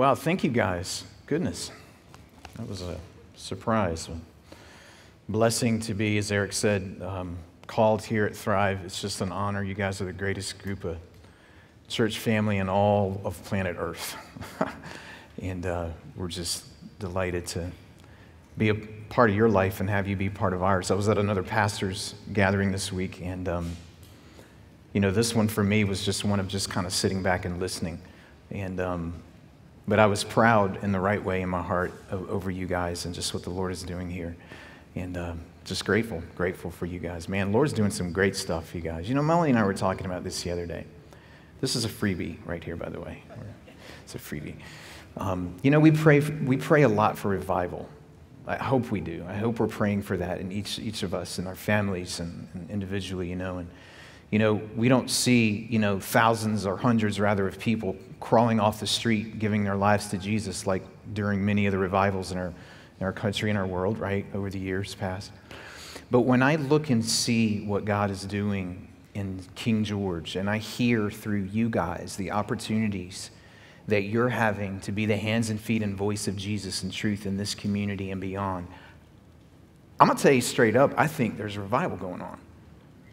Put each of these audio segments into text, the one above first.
Wow, thank you guys. Goodness, that was a surprise. Blessing to be, as Eric said, um, called here at Thrive. It's just an honor. You guys are the greatest group of church family in all of planet Earth. and uh, we're just delighted to be a part of your life and have you be part of ours. I was at another pastor's gathering this week, and um, you know, this one for me was just one of just kind of sitting back and listening. And um, but I was proud in the right way in my heart over you guys and just what the Lord is doing here. And uh, just grateful, grateful for you guys. Man, Lord's doing some great stuff, you guys. You know, Melanie and I were talking about this the other day. This is a freebie right here, by the way. It's a freebie. Um, you know, we pray, we pray a lot for revival. I hope we do. I hope we're praying for that in each, each of us and our families and, and individually, you know. And, you know, we don't see, you know, thousands or hundreds rather of people crawling off the street giving their lives to Jesus like during many of the revivals in our, in our country and our world, right, over the years past. But when I look and see what God is doing in King George, and I hear through you guys the opportunities that you're having to be the hands and feet and voice of Jesus and truth in this community and beyond, I'm going to tell you straight up, I think there's a revival going on.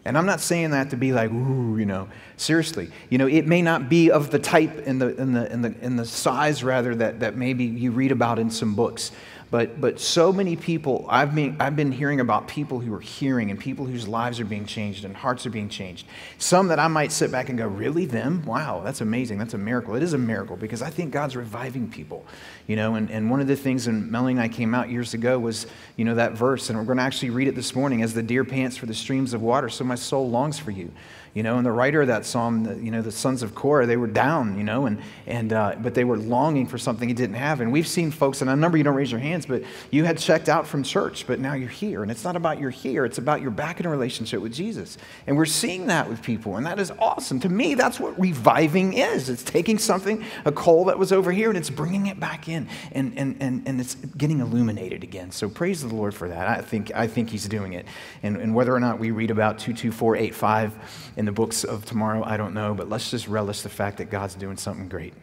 And I'm not saying that to be like, ooh, you know, seriously. You know, it may not be of the type and the, and the, and the, and the size, rather, that, that maybe you read about in some books. But, but so many people, I've been, I've been hearing about people who are hearing and people whose lives are being changed and hearts are being changed. Some that I might sit back and go, really, them? Wow, that's amazing. That's a miracle. It is a miracle because I think God's reviving people. You know, and, and one of the things when Melanie and I came out years ago was, you know, that verse, and we're going to actually read it this morning, as the deer pants for the streams of water, so my soul longs for you. You know, and the writer of that psalm, you know, the sons of Korah, they were down, you know, and, and, uh, but they were longing for something he didn't have. And we've seen folks, and I remember you don't raise your hands, but you had checked out from church, but now you're here. And it's not about you're here, it's about you're back in a relationship with Jesus. And we're seeing that with people, and that is awesome. To me, that's what reviving is. It's taking something, a coal that was over here, and it's bringing it back in, and, and, and, and it's getting illuminated again. So praise the Lord for that. I think, I think he's doing it. And, and whether or not we read about 22485 in the books of tomorrow, I don't know, but let's just relish the fact that God's doing something great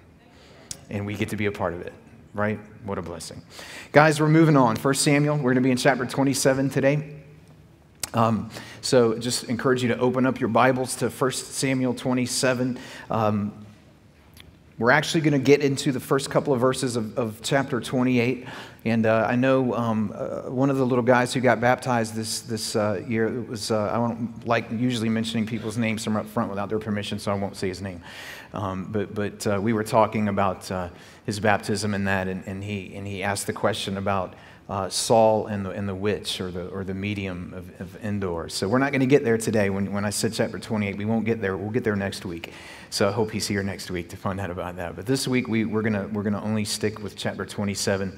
and we get to be a part of it, right? What a blessing. Guys, we're moving on. First Samuel, we're going to be in chapter 27 today. Um, so just encourage you to open up your Bibles to 1 Samuel 27. Um, we're actually going to get into the first couple of verses of, of chapter 28. And uh, I know um, uh, one of the little guys who got baptized this, this uh, year, it was, uh, I don't like usually mentioning people's names from up front without their permission, so I won't say his name. Um, but but uh, we were talking about uh, his baptism and that, and, and, he, and he asked the question about uh, Saul and the, and the witch or the, or the medium of, of Endor. So we're not going to get there today. When, when I said chapter 28, we won't get there. We'll get there next week. So I hope he's here next week to find out about that. But this week, we, we're going we're gonna only stick with chapter 27.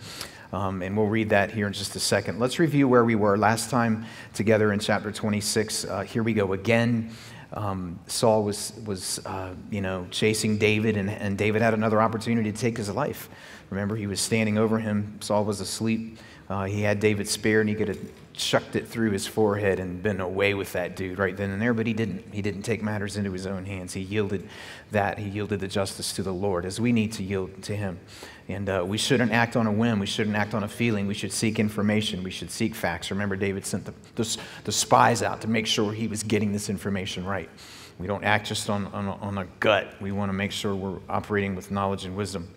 Um, and we'll read that here in just a second. Let's review where we were last time together in chapter 26. Uh, here we go again. Um, Saul was, was uh, you know, chasing David, and, and David had another opportunity to take his life. Remember, he was standing over him. Saul was asleep. Uh, he had David's spear, and he could have chucked it through his forehead and been away with that dude right then and there, but he didn't. He didn't take matters into his own hands. He yielded that. He yielded the justice to the Lord, as we need to yield to him. And uh, we shouldn't act on a whim. We shouldn't act on a feeling. We should seek information. We should seek facts. Remember, David sent the, the, the spies out to make sure he was getting this information right. We don't act just on, on, on a gut. We want to make sure we're operating with knowledge and wisdom.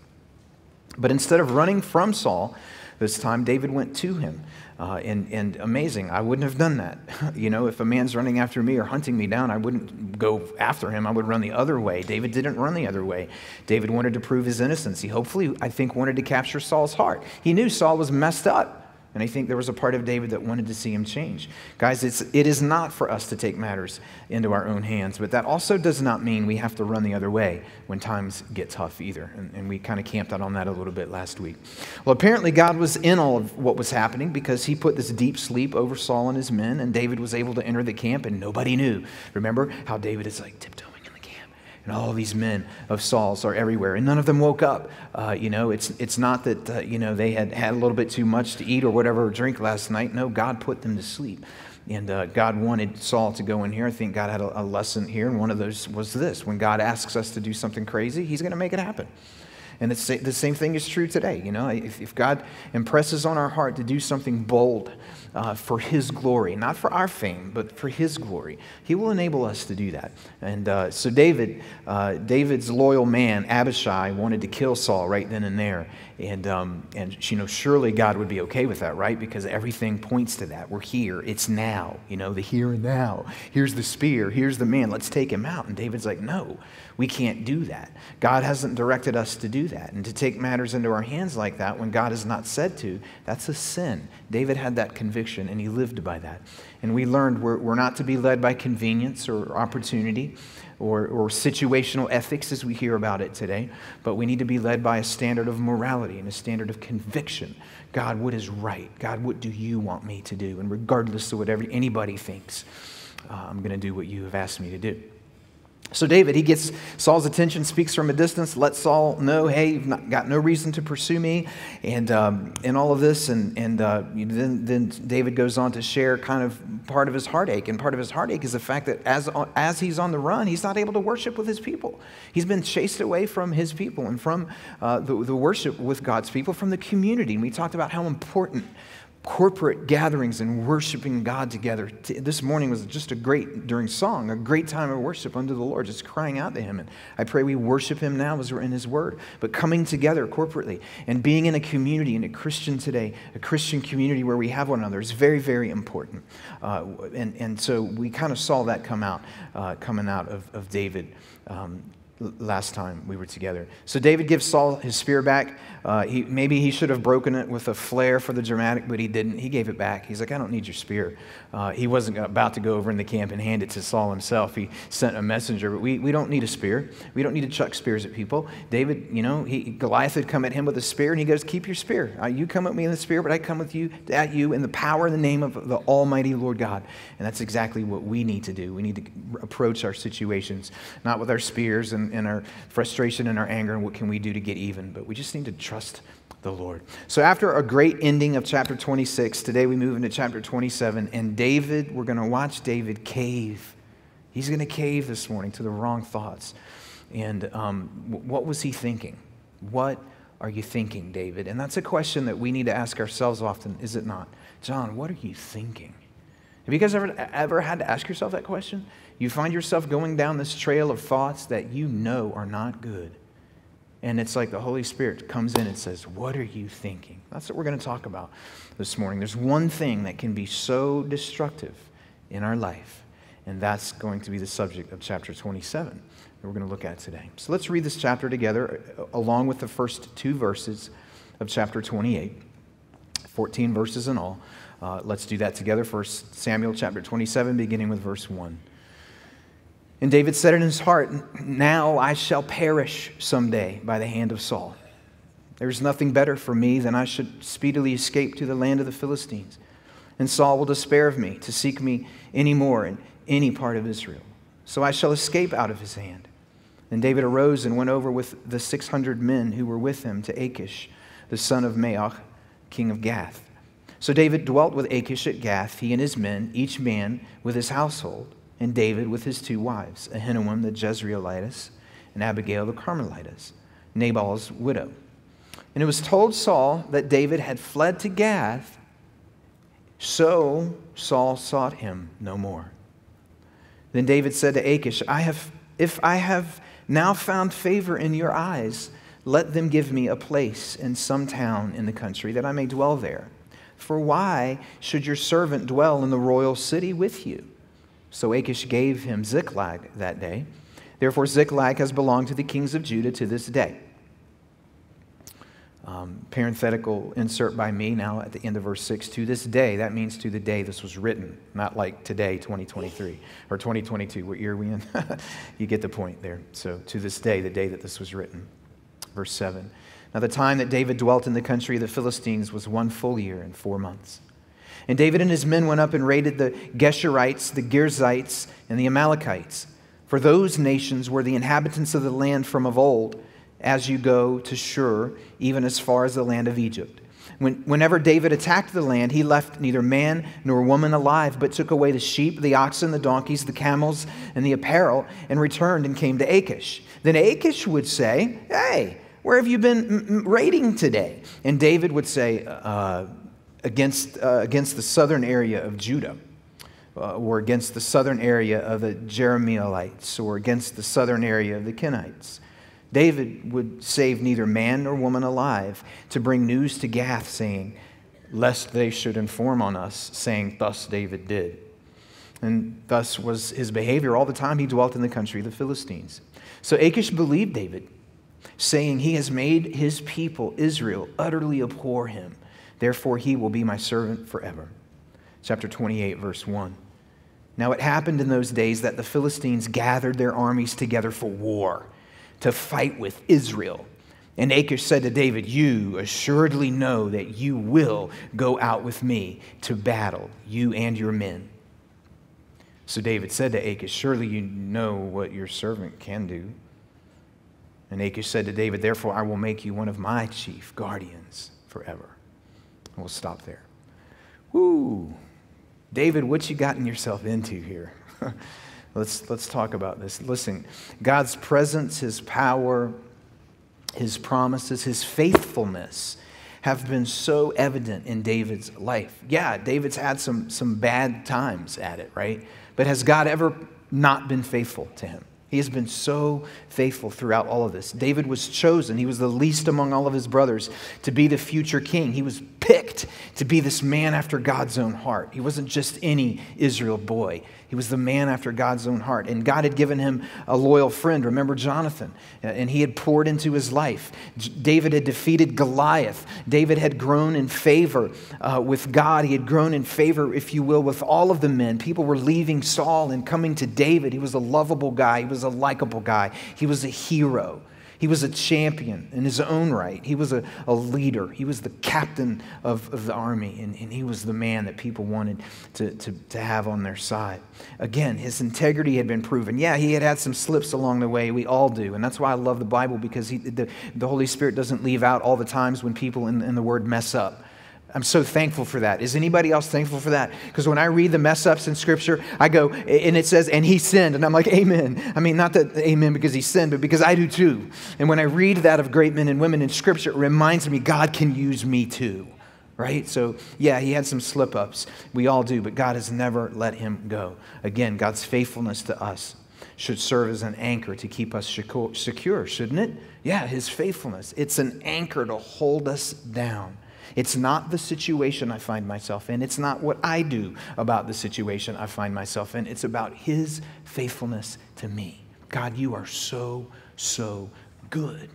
But instead of running from Saul, this time David went to him. Uh, and, and amazing, I wouldn't have done that. you know, if a man's running after me or hunting me down, I wouldn't go after him. I would run the other way. David didn't run the other way. David wanted to prove his innocence. He hopefully, I think, wanted to capture Saul's heart. He knew Saul was messed up. And I think there was a part of David that wanted to see him change. Guys, it's, it is not for us to take matters into our own hands, but that also does not mean we have to run the other way when times get tough either. And, and we kind of camped out on that a little bit last week. Well, apparently, God was in all of what was happening because he put this deep sleep over Saul and his men, and David was able to enter the camp, and nobody knew. Remember how David is like tiptoeing and all these men of Saul's are everywhere, and none of them woke up. Uh, you know, it's, it's not that, uh, you know, they had had a little bit too much to eat or whatever or drink last night. No, God put them to sleep. And uh, God wanted Saul to go in here. I think God had a, a lesson here, and one of those was this when God asks us to do something crazy, He's going to make it happen. And the same thing is true today. You know, if, if God impresses on our heart to do something bold uh, for His glory, not for our fame, but for His glory, He will enable us to do that. And uh, so David, uh, David's loyal man, Abishai, wanted to kill Saul right then and there. And, um, and you know, surely God would be okay with that, right? Because everything points to that. We're here. It's now, you know, the here and now. Here's the spear. Here's the man. Let's take him out. And David's like, no, we can't do that. God hasn't directed us to do that. And to take matters into our hands like that when God has not said to, that's a sin. David had that conviction and he lived by that. And we learned we're, we're not to be led by convenience or opportunity or, or situational ethics as we hear about it today, but we need to be led by a standard of morality and a standard of conviction. God, what is right? God, what do you want me to do? And regardless of whatever anybody thinks, uh, I'm going to do what you have asked me to do. So David, he gets Saul's attention, speaks from a distance, lets Saul know, hey, you've not, got no reason to pursue me, and um, and all of this, and and uh, then then David goes on to share kind of part of his heartache, and part of his heartache is the fact that as as he's on the run, he's not able to worship with his people. He's been chased away from his people and from uh, the, the worship with God's people, from the community, and we talked about how important corporate gatherings and worshiping God together. This morning was just a great, during song, a great time of worship unto the Lord, just crying out to Him. And I pray we worship Him now as we're in His Word. But coming together corporately and being in a community, in a Christian today, a Christian community where we have one another is very, very important. Uh, and, and so we kind of saw that come out, uh, coming out of, of David. Um, last time we were together. So David gives Saul his spear back. Uh, he, maybe he should have broken it with a flair for the dramatic, but he didn't. He gave it back. He's like, I don't need your spear. Uh, he wasn't about to go over in the camp and hand it to Saul himself. He sent a messenger, but we, we don't need a spear. We don't need to chuck spears at people. David, you know, he, Goliath had come at him with a spear, and he goes, Keep your spear. Uh, you come at me in the spear, but I come with you at you in the power and the name of the Almighty Lord God. And that's exactly what we need to do. We need to approach our situations, not with our spears and, and our frustration and our anger and what can we do to get even, but we just need to trust the Lord. So, after a great ending of chapter 26, today we move into chapter 27, and David, we're going to watch David cave. He's going to cave this morning to the wrong thoughts. And um, what was he thinking? What are you thinking, David? And that's a question that we need to ask ourselves often, is it not? John, what are you thinking? Have you guys ever, ever had to ask yourself that question? You find yourself going down this trail of thoughts that you know are not good. And it's like the Holy Spirit comes in and says, What are you thinking? That's what we're going to talk about this morning. There's one thing that can be so destructive in our life, and that's going to be the subject of chapter 27 that we're going to look at today. So let's read this chapter together, uh, along with the first two verses of chapter 28, 14 verses in all. Uh, let's do that together. First Samuel chapter 27, beginning with verse 1. And David said in his heart, Now I shall perish someday by the hand of Saul. There is nothing better for me than I should speedily escape to the land of the Philistines. And Saul will despair of me to seek me any more in any part of Israel. So I shall escape out of his hand. Then David arose and went over with the 600 men who were with him to Achish, the son of Maoch, king of Gath. So David dwelt with Achish at Gath, he and his men, each man with his household and David with his two wives, Ahinoam the Jezreelitess and Abigail the Carmelitess, Nabal's widow. And it was told Saul that David had fled to Gath, so Saul sought him no more. Then David said to Achish, I have, If I have now found favor in your eyes, let them give me a place in some town in the country that I may dwell there. For why should your servant dwell in the royal city with you? So Achish gave him Ziklag that day. Therefore, Ziklag has belonged to the kings of Judah to this day. Um, parenthetical insert by me now at the end of verse 6 to this day that means to the day this was written not like today 2023 or 2022 what year are we in? You get the point there. So to this day the day that this was written. Verse 7 now the time that david dwelt in the country of the philistines was one full year and four months and David and his men went up and raided the Geshurites, the Girzites, and the Amalekites. For those nations were the inhabitants of the land from of old, as you go to Shur, even as far as the land of Egypt. When, whenever David attacked the land, he left neither man nor woman alive, but took away the sheep, the oxen, the donkeys, the camels, and the apparel, and returned and came to Achish. Then Achish would say, Hey, Where have you been raiding today? And David would say, uh, against, uh, against the southern area of Judah, uh, or against the southern area of the Jerahmeelites, or against the southern area of the Kenites. David would save neither man nor woman alive to bring news to Gath, saying, Lest they should inform on us, saying, Thus David did. And thus was his behavior all the time he dwelt in the country of the Philistines. So Achish believed David, saying, He has made his people, Israel, utterly abhor him. Therefore, he will be my servant forever. Chapter 28, verse 1. Now it happened in those days that the Philistines gathered their armies together for war to fight with Israel. And Achish said to David, You assuredly know that you will go out with me to battle, you and your men. So David said to Achish, Surely you know what your servant can do. And Achish said to David, Therefore I will make you one of my chief guardians forever. We'll stop there. Woo! David, what you gotten yourself into here? let's, let's talk about this. Listen, God's presence, His power, His promises, His faithfulness have been so evident in David's life. Yeah, David's had some, some bad times at it, right? But has God ever not been faithful to him? He has been so faithful throughout all of this. David was chosen. He was the least among all of his brothers to be the future king. He was picked to be this man after God's own heart. He wasn't just any Israel boy, he was the man after God's own heart. And God had given him a loyal friend. Remember Jonathan? And he had poured into his life. David had defeated Goliath. David had grown in favor uh, with God. He had grown in favor, if you will, with all of the men. People were leaving Saul and coming to David. He was a lovable guy, he was a likable guy, he was a hero. He was a champion in his own right. He was a, a leader. He was the captain of, of the army, and, and he was the man that people wanted to, to, to have on their side. Again, his integrity had been proven. Yeah, he had had some slips along the way. We all do. And that's why I love the Bible because he, the, the Holy Spirit doesn't leave out all the times when people in, in the Word mess up. I'm so thankful for that. Is anybody else thankful for that? Because when I read the mess ups in Scripture, I go, and it says, and he sinned. And I'm like, amen. I mean, not that amen because he sinned, but because I do too. And when I read that of great men and women in Scripture, it reminds me God can use me too. Right? So, yeah, he had some slip ups. We all do, but God has never let him go. Again, God's faithfulness to us should serve as an anchor to keep us secure, shouldn't it? Yeah, his faithfulness. It's an anchor to hold us down. It's not the situation I find myself in. It's not what I do about the situation I find myself in. It's about His faithfulness to me. God, you are so, so good.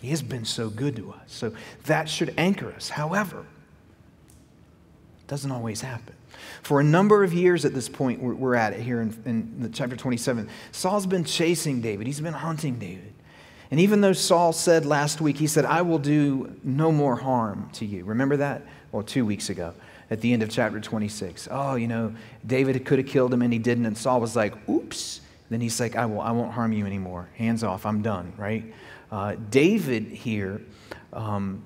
He has been so good to us. So that should anchor us. However, it doesn't always happen. For a number of years at this point, we're, at it here in, in chapter 27. Saul's been chasing David, he's been hunting David. And even though Saul said last week, he said, I will do no more harm to you. Remember that? Well, two weeks ago at the end of chapter 26. Oh, you know, David could have killed him and he didn't. And Saul was like, oops. Then he's like, I, will, I won't harm you anymore. Hands off. I'm done, right? Uh, David here um,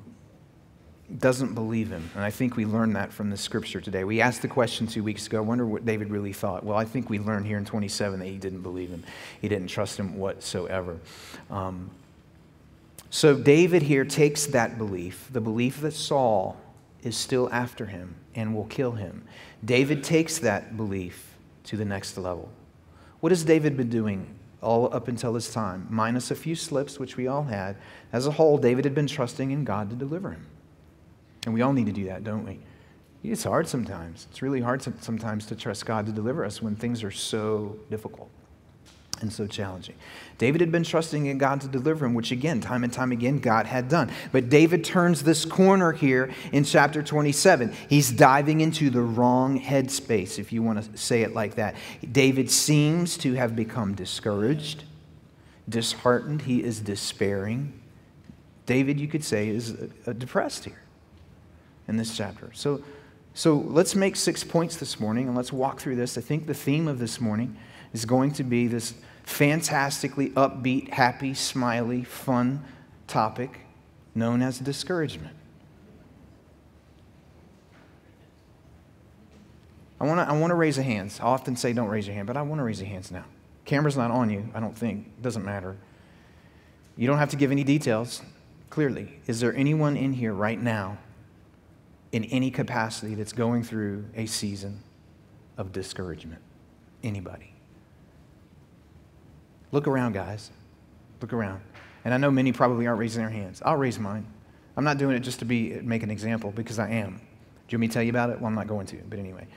doesn't believe him. And I think we learned that from the scripture today. We asked the question two weeks ago. I wonder what David really thought. Well, I think we learned here in 27 that he didn't believe him, he didn't trust him whatsoever. Um, so David here takes that belief, the belief that Saul is still after him and will kill him. David takes that belief to the next level. What has David been doing all up until this time? Minus a few slips, which we all had. As a whole, David had been trusting in God to deliver him. And we all need to do that, don't we? It's hard sometimes. It's really hard sometimes to trust God to deliver us when things are so difficult and so challenging. David had been trusting in God to deliver him, which again, time and time again, God had done. But David turns this corner here in chapter 27. He's diving into the wrong headspace, if you want to say it like that. David seems to have become discouraged, disheartened. He is despairing. David, you could say, is uh, depressed here in this chapter. So, so let's make six points this morning and let's walk through this. I think the theme of this morning is going to be this fantastically upbeat, happy, smiley, fun topic known as discouragement. I want to I wanna raise a hands. I often say don't raise your hand, but I want to raise your hands now. Camera's not on you, I don't think. It doesn't matter. You don't have to give any details clearly. Is there anyone in here right now, in any capacity, that's going through a season of discouragement? Anybody? Look around, guys. Look around. And I know many probably aren't raising their hands. I'll raise mine. I'm not doing it just to be make an example because I am. Do you want me to tell you about it? Well, I'm not going to, but anyway.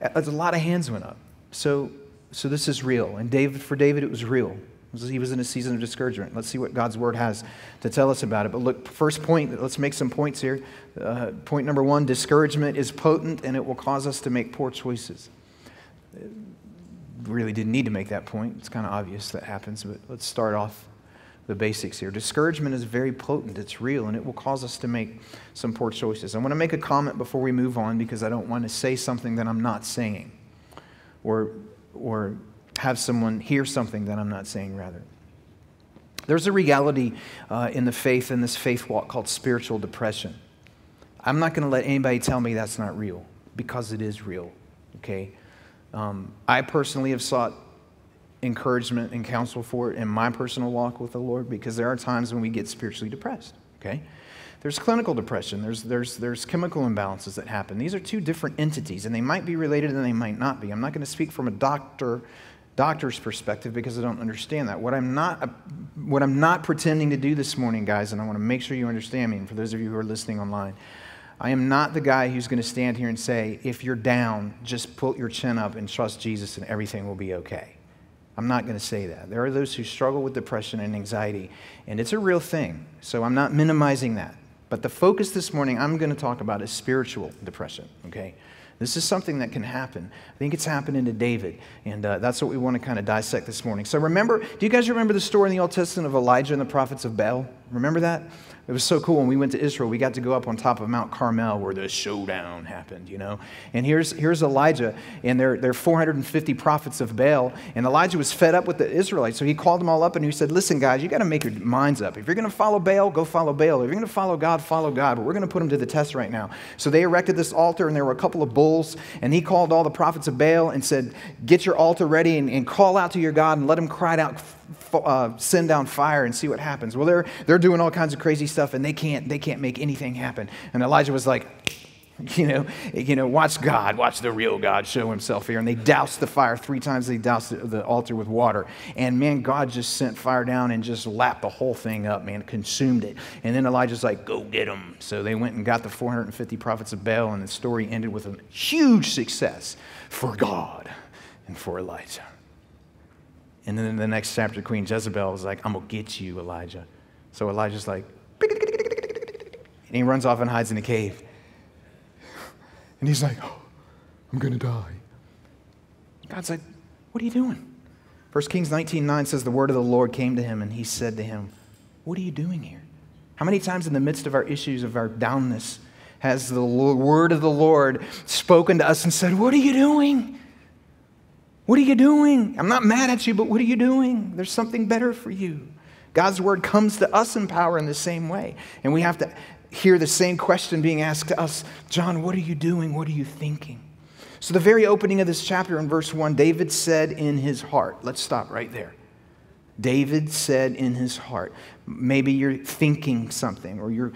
A lot of hands went up. So, so this is real. And David, for David, it was real. He was in a season of discouragement. Let's see what God's word has to tell us about it. But look, first point, let's make some points here. Uh, point number one discouragement is potent and it will cause us to make poor choices. Really didn't need to make that point. It's kind of obvious that happens, but let's start off the basics here. Discouragement is very potent, it's real, and it will cause us to make some poor choices. I want to make a comment before we move on because I don't want to say something that I'm not saying or, or have someone hear something that I'm not saying, rather. There's a reality uh, in the faith, in this faith walk, called spiritual depression. I'm not going to let anybody tell me that's not real because it is real, okay? Um, I personally have sought encouragement and counsel for it in my personal walk with the Lord because there are times when we get spiritually depressed, okay? There's clinical depression, there's, there's, there's chemical imbalances that happen. These are two different entities, and they might be related and they might not be. I'm not going to speak from a doctor doctor's perspective because I don't understand that. What I'm not, uh, what I'm not pretending to do this morning, guys, and I want to make sure you understand me, and for those of you who are listening online, I am not the guy who's going to stand here and say, if you're down, just put your chin up and trust Jesus and everything will be okay. I'm not going to say that. There are those who struggle with depression and anxiety, and it's a real thing. So I'm not minimizing that. But the focus this morning I'm going to talk about is spiritual depression, okay? This is something that can happen. I think it's happening to David, and uh, that's what we want to kind of dissect this morning. So, remember, do you guys remember the story in the Old Testament of Elijah and the prophets of Baal? Remember that? It was so cool when we went to Israel. We got to go up on top of Mount Carmel where the showdown happened, you know. And here's, here's Elijah, and there, there are 450 prophets of Baal. And Elijah was fed up with the Israelites. So he called them all up and he said, Listen, guys, you got to make your minds up. If you're going to follow Baal, go follow Baal. If you're going to follow God, follow God. But we're going to put them to the test right now. So they erected this altar, and there were a couple of bulls. And he called all the prophets of Baal and said, Get your altar ready and, and call out to your God and let him cry out uh, send down fire and see what happens. Well, they're, they're doing all kinds of crazy stuff and they can't, they can't make anything happen. And Elijah was like, you know, you know, watch God, watch the real God show himself here. And they doused the fire three times. They doused the altar with water. And man, God just sent fire down and just lapped the whole thing up, man, consumed it. And then Elijah's like, go get them. So they went and got the 450 prophets of Baal, and the story ended with a huge success for God and for Elijah. And then in the next chapter, Queen Jezebel is like, I'm going to get you, Elijah. So Elijah's like, and he runs off and hides in a cave. And he's like, oh, I'm going to die. God's like, what are you doing? 1 Kings 19 9 says, The word of the Lord came to him, and he said to him, What are you doing here? How many times in the midst of our issues, of our downness, has the word of the Lord spoken to us and said, What are you doing? What are you doing? I'm not mad at you, but what are you doing? There's something better for you. God's word comes to us in power in the same way. And we have to hear the same question being asked to us John, what are you doing? What are you thinking? So, the very opening of this chapter in verse 1, David said in his heart, let's stop right there. David said in his heart, maybe you're thinking something, or you're,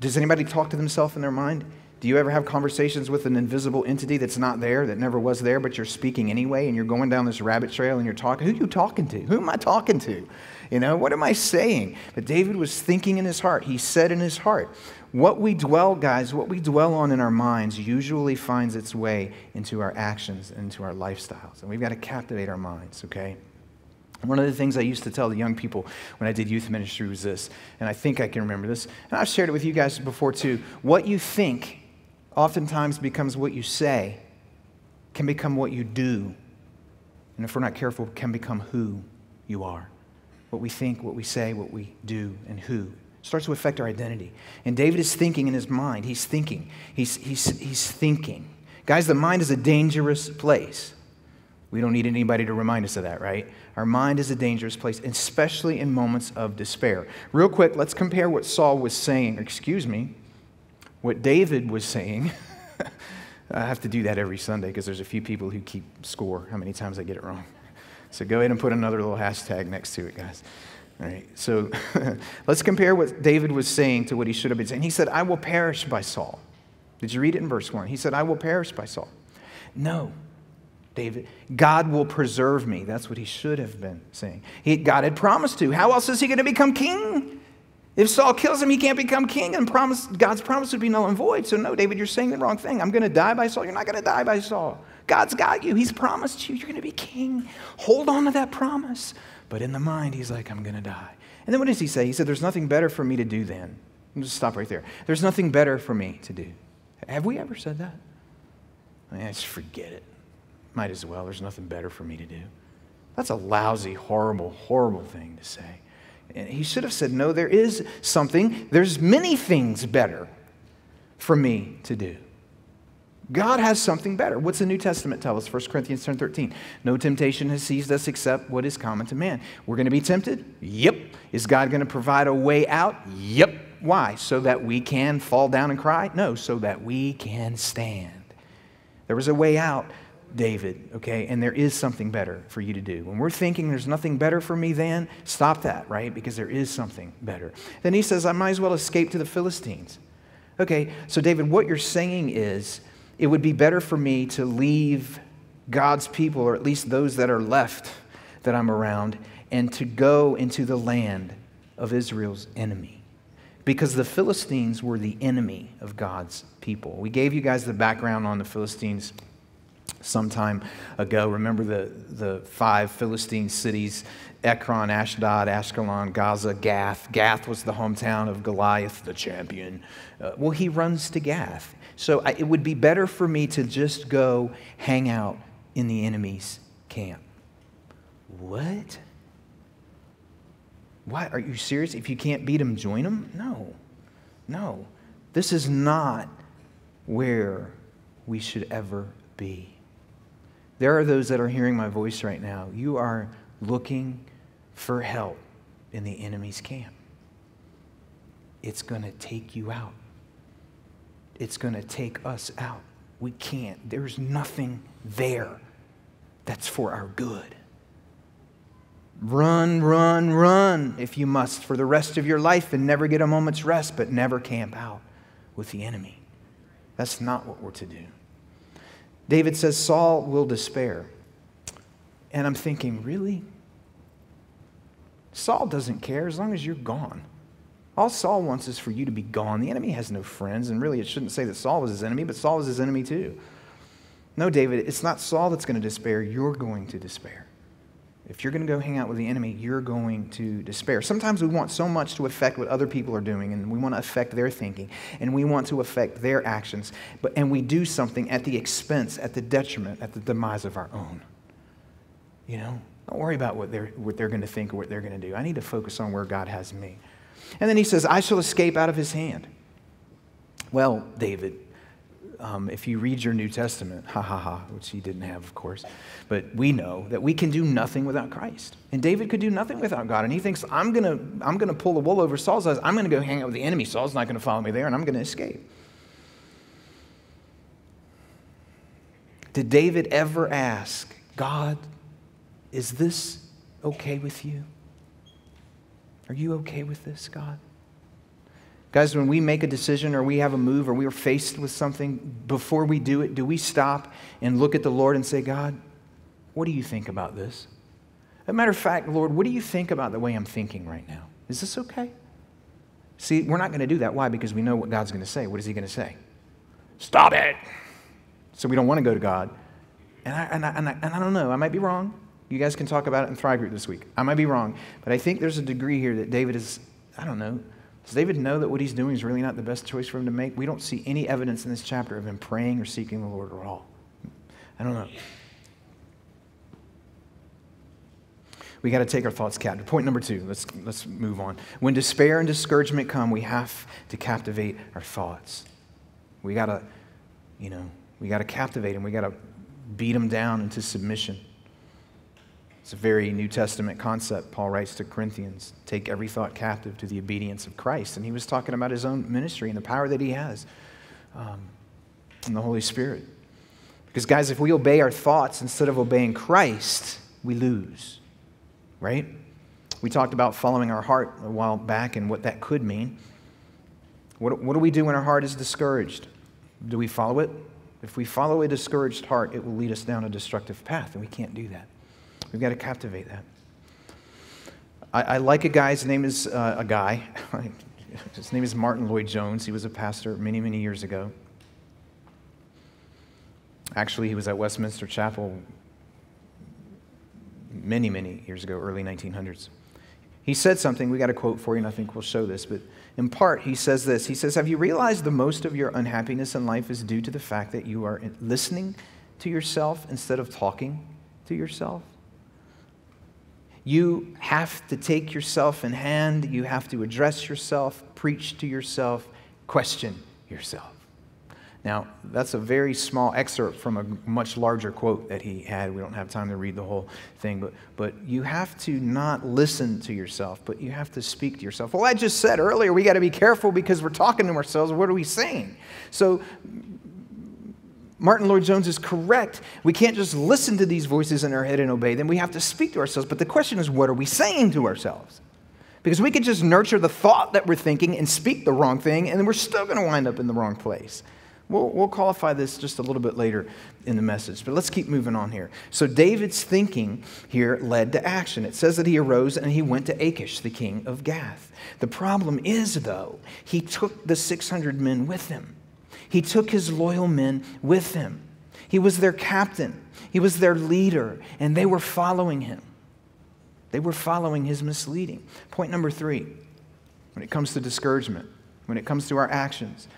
does anybody talk to themselves in their mind? Do you ever have conversations with an invisible entity that's not there, that never was there, but you're speaking anyway, and you're going down this rabbit trail and you're talking? Who are you talking to? Who am I talking to? You know, what am I saying? But David was thinking in his heart. He said in his heart, what we dwell, guys, what we dwell on in our minds usually finds its way into our actions, into our lifestyles. And we've got to captivate our minds, okay? One of the things I used to tell the young people when I did youth ministry was this, and I think I can remember this, and I've shared it with you guys before too. What you think oftentimes becomes what you say, can become what you do, and if we're not careful, can become who you are. What we think, what we say, what we do, and who starts to affect our identity. And David is thinking in his mind. He's thinking. He's, he's, he's thinking. Guys, the mind is a dangerous place. We don't need anybody to remind us of that, right? Our mind is a dangerous place, especially in moments of despair. Real quick, let's compare what Saul was saying, excuse me, what David was saying. I have to do that every Sunday because there's a few people who keep score how many times I get it wrong. So go ahead and put another little hashtag next to it, guys. All right, so let's compare what David was saying to what he should have been saying. He said, I will perish by Saul. Did you read it in verse 1? He said, I will perish by Saul. No, David, God will preserve me. That's what he should have been saying. He, God had promised to. How else is he going to become king? If Saul kills him, he can't become king, and promise, God's promise would be null and void. So, no, David, you're saying the wrong thing. I'm going to die by Saul. You're not going to die by Saul. God's got you. He's promised you. You're going to be king. Hold on to that promise. But in the mind, he's like, I'm going to die. And then what does he say? He said, There's nothing better for me to do then. Just stop right there. There's nothing better for me to do. Have we ever said that? I mean, just forget it. Might as well. There's nothing better for me to do. That's a lousy, horrible, horrible thing to say. And he should have said, No, there is something, there's many things better for me to do. God has something better. What's the New Testament tell us? 1 Corinthians 10 13. No temptation has seized us except what is common to man. We're going to be tempted? Yep. Is God going to provide a way out? Yep. Why? So that we can fall down and cry? No, so that we can stand. There was a way out, David, okay? And there is something better for you to do. When we're thinking there's nothing better for me then, stop that, right? Because there is something better. Then he says, I might as well escape to the Philistines. Okay, so David, what you're saying is it would be better for me to leave God's people, or at least those that are left that I'm around, and to go into the land of Israel's enemy. Because the Philistines were the enemy of God's people. We gave you guys the background on the Philistines some time ago. Remember the, the five Philistine cities Ekron, Ashdod, Ashkelon, Gaza, Gath. Gath was the hometown of Goliath, the champion. Uh, well, he runs to Gath. So I, it would be better for me to just go hang out in the enemy's camp. What? What? Are you serious? If you can't beat them, join them? No. No. This is not where we should ever be. There are those that are hearing my voice right now. You are looking for help in the enemy's camp. It's going to take you out it's going to take us out. We can't. There's nothing there that's for our good. Run, run, run if you must for the rest of your life and never get a moment's rest, but never camp out with the enemy. That's not what we're to do. David says Saul will despair. And I'm thinking, really? Saul doesn't care as long as you're gone. All Saul wants is for you to be gone. The enemy has no friends, and really it shouldn't say that Saul was his enemy, but Saul was his enemy too. No, David, it's not Saul that's going to despair. You're going to despair. If you're going to go hang out with the enemy, you're going to despair. Sometimes we want so much to affect what other people are doing, and we want to affect their thinking, and we want to affect their actions, but, and we do something at the expense, at the detriment, at the demise of our own. You know, don't worry about what they're, what they're going to think or what they're going to do. I need to focus on where God has me. And then he says, I shall escape out of his hand. Well, David, um, if you read your New Testament, ha ha ha, which he didn't have, of course, but we know that we can do nothing without Christ. And David could do nothing without God. And he thinks, I'm going to I'm to pull the wool over Saul's eyes. I'm going to go hang out with the enemy. Saul's not going to follow me there, and I'm going to escape. Did David ever ask, God, is this okay with you? Are you okay with this, God? Guys, when we make a decision or we have a move or we are faced with something, before we do it, do we stop and look at the Lord and say, God, what do you think about this? As a matter of fact, Lord, what do you think about the way I'm thinking right now? Is this okay? See, we're not going to do that. Why? Because we know what God's going to say. What is He going to say? Stop it. So we don't want to go to God. And I, and, I, and, I, and I don't know. I might be wrong. You guys can talk about it in Thrive Group this week. I might be wrong, but I think there's a degree here that David is, I don't know, does David know that what he's doing is really not the best choice for him to make? We don't see any evidence in this chapter of him praying or seeking the Lord at all. I don't know. We got to take our thoughts captive. Point number two, let's, let's move on. When despair and discouragement come, we have to captivate our thoughts. We got to, you know, we got to captivate them. We got to beat them down into submission. It's a very New Testament concept. Paul writes to Corinthians take every thought captive to the obedience of Christ. And he was talking about his own ministry and the power that he has um, in the Holy Spirit. Because, guys, if we obey our thoughts instead of obeying Christ, we lose, right? We talked about following our heart a while back and what that could mean. What, what do we do when our heart is discouraged? Do we follow it? If we follow a discouraged heart, it will lead us down a destructive path, and we can't do that. We've got to captivate that. I, I like a guy, his name is uh, a guy. his name is Martyn Lloyd-Jones. He was a pastor many, many years ago. Actually, he was at Westminster Chapel many, many years ago, early 1900s. He said something, we got a quote for you, and I think we'll show this, but in part, he says this. He says, Have you realized the most of your unhappiness in life is due to the fact that you are listening to yourself instead of talking to yourself? You have to take yourself in hand, you have to address yourself, preach to yourself, question yourself. Now, that's a very small excerpt from a much larger quote that he had. We don't have time to read the whole thing, but, but you have to not listen to yourself, but you have to speak to yourself. Well, I just said earlier, we got to be careful because we're talking to ourselves. What are we saying? So, Martyn Lloyd-Jones is correct. We can't just listen to these voices in our head and obey them. We have to speak to ourselves. But the question is, what are we saying to ourselves? Because we could just nurture the thought that we're thinking and speak the wrong thing, and then we're still going to wind up in the wrong place. We'll, we'll qualify this just a little bit later in the message, but let's keep moving on here. So, David's thinking here led to action. It says that he arose and he went to Achish, the king of Gath. The problem is, though, he took the 600 men with him, he took his loyal men with him. He was their captain, he was their leader, and they were following him. They were following his misleading. Point number three when it comes to discouragement, when it comes to our actions,